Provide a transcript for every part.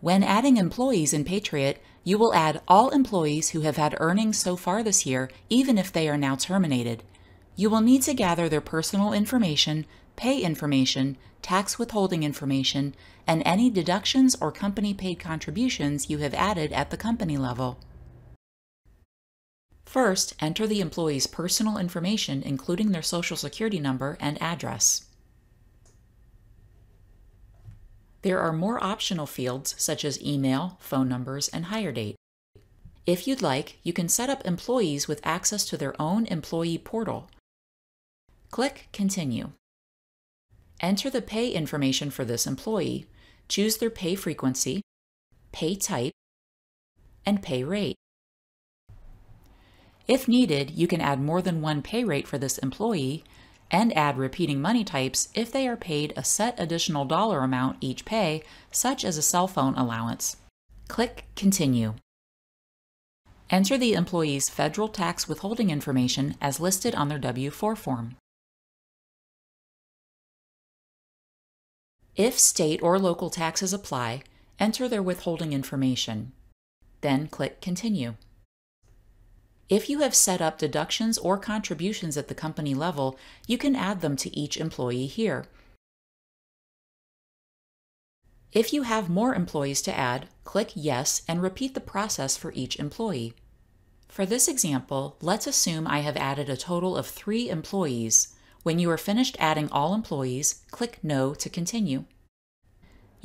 When adding employees in Patriot, you will add all employees who have had earnings so far this year, even if they are now terminated. You will need to gather their personal information, pay information, tax withholding information, and any deductions or company paid contributions you have added at the company level. First, enter the employee's personal information, including their social security number and address. There are more optional fields such as email, phone numbers, and hire date. If you'd like, you can set up employees with access to their own employee portal. Click Continue. Enter the pay information for this employee, choose their pay frequency, pay type, and pay rate. If needed, you can add more than one pay rate for this employee and add repeating money types if they are paid a set additional dollar amount each pay, such as a cell phone allowance. Click Continue. Enter the employee's federal tax withholding information as listed on their W-4 form. If state or local taxes apply, enter their withholding information. Then click Continue. If you have set up deductions or contributions at the company level, you can add them to each employee here. If you have more employees to add, click Yes and repeat the process for each employee. For this example, let's assume I have added a total of three employees. When you are finished adding all employees, click No to continue.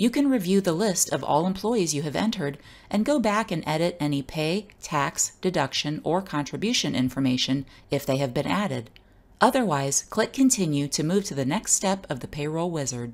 You can review the list of all employees you have entered and go back and edit any pay, tax, deduction, or contribution information if they have been added. Otherwise, click Continue to move to the next step of the Payroll Wizard.